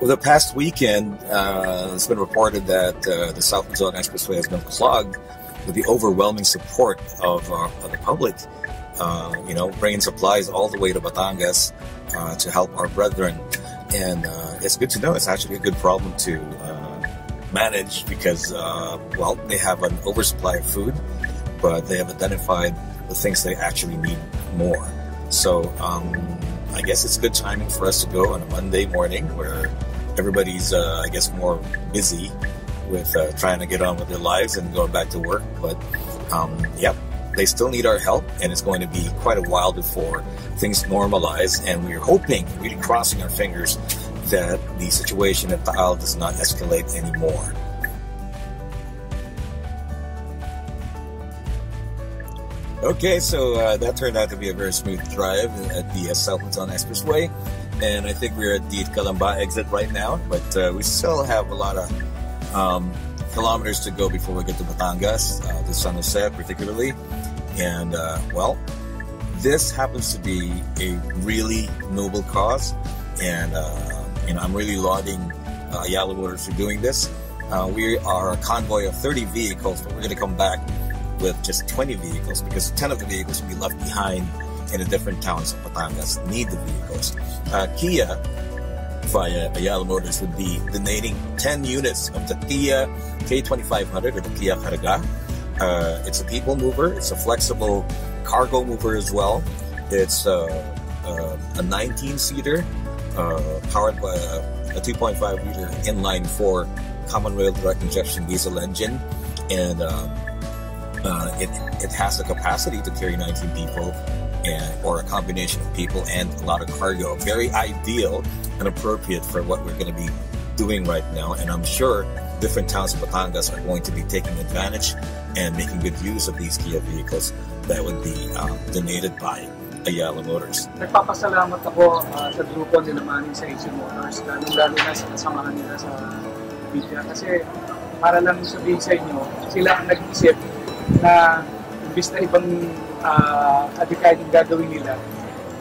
Well, the past weekend, uh, it's been reported that uh, the South Luzon Expressway has been clogged with the overwhelming support of, uh, of the public. Uh, you know, bringing supplies all the way to Batangas uh, to help our brethren. And uh, it's good to know it's actually a good problem to manage because, well, they have an oversupply of food, but they have identified the things they actually need more. So um, I guess it's good timing for us to go on a Monday morning where everybody's, uh, I guess, more busy with uh, trying to get on with their lives and going back to work. But um, yep, they still need our help, and it's going to be quite a while before things normalize. And we're hoping, really crossing our fingers, that the situation at Taal does not escalate anymore. Okay, so uh, that turned out to be a very smooth drive at the uh, South Luzon Expressway. And I think we're at the Calamba exit right now, but uh, we still have a lot of um, kilometers to go before we get to Batangas, uh, to San Jose particularly. And, uh, well, this happens to be a really noble cause. And, uh, you know, I'm really lauding uh, Ayala Motors for doing this. we are a convoy of 30 vehicles, but we're going to come back with just 20 vehicles because 10 of the vehicles will be left behind in the different towns of Batangas need the vehicles. Uh, Kia via Ayala Motors would be donating 10 units of the Kia K2500 or the Kia Carga. Uh, it's a people mover. It's a flexible cargo mover as well. It's uh, uh a 19-seater uh, powered by a, a 2.5 liter inline four common rail direct injection diesel engine, and um, uh, it, it has the capacity to carry 19 people and, or a combination of people and a lot of cargo. Very ideal and appropriate for what we're going to be doing right now. And I'm sure different towns of Batangas are going to be taking advantage and making good use of these Kia vehicles that would be um, donated by Ayala Motors. Nagpapasalamat ako uh, sa grupo nila Manning sa AC Motors, lalo-lalo na sa kasamahan nila sa media. Kasi para lang sabihin sa inyo, sila ang nag-isip na imbis na ibang uh, adhikain yung gagawin nila,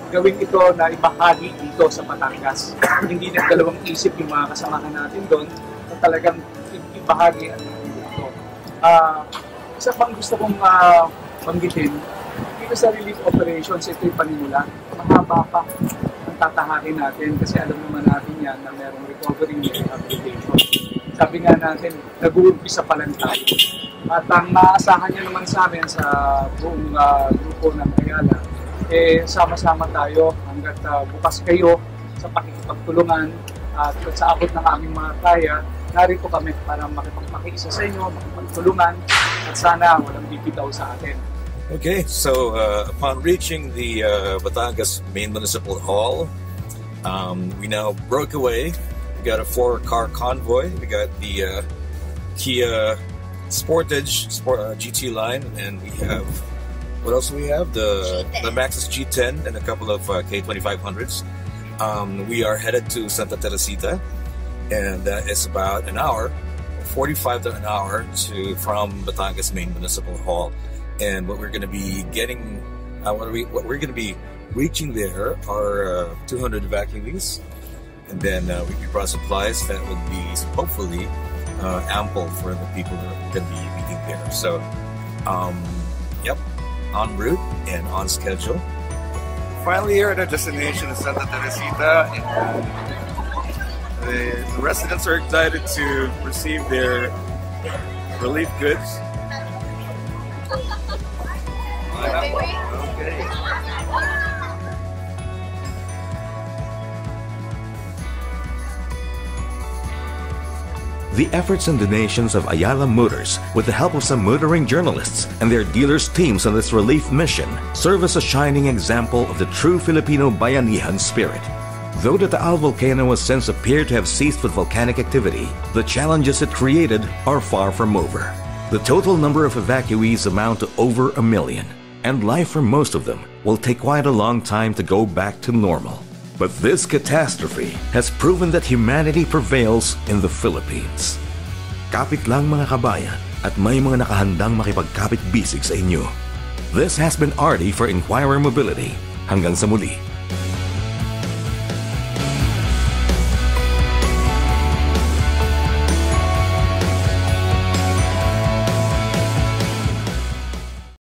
gawin ito na ibahagi dito sa Batangas. Hindi na dalawang isip yung mga kasamahan natin doon na talagang ibahagi ang ito. Uh, isa pang gusto kong uh, banggitin, dito sa relief operations, ito yung panimula. Mahaba pa ang tatahakin natin kasi alam naman natin yan na merong recovery and rehabilitation. Sabi nga natin, nag-uumpisa pa lang tayo at ang maasahan nyo naman sa amin sa buong uh, grupo ng Ayala, eh sama-sama tayo hanggat uh, bukas kayo sa pakikipagtulungan at sa abot ng aming mga kaya, narito kami para makipagmakiisa sa inyo, makipagtulungan at sana walang bibitaw sa atin. Okay, so uh, upon reaching the uh, Batangas Main Municipal Hall, um, we now broke away. We got a four-car convoy. We got the uh, Kia Sportage Sport uh, GT line, and we have what else do we have? The G10. the Maxus G10 and a couple of uh, K2500s. Um, we are headed to Santa Teresita, and that is about an hour, 45 to an hour to from Batangas Main Municipal Hall. And what we're going to be getting, uh, what, we, what we're going to be reaching there are uh, 200 evacuees, and then uh, we brought supplies that would be hopefully uh, ample for the people that are going to be meeting there. So, um, yep, en route and on schedule. Finally, here at our destination in Santa Teresita, the, the residents are excited to receive their relief goods. The efforts and donations of Ayala Motors, with the help of some motoring journalists and their dealers' teams on this relief mission, serve as a shining example of the true Filipino bayanihan spirit. Though the Taal volcano has since appeared to have ceased with volcanic activity, the challenges it created are far from over. The total number of evacuees amount to over a million, and life for most of them will take quite a long time to go back to normal. But this catastrophe has proven that humanity prevails in the Philippines. Kapit lang mga kabayan at may mga nakahandang makipagkapit bisig sa inyo. This has been Artie for Inquirer Mobility. Hanggang sa muli.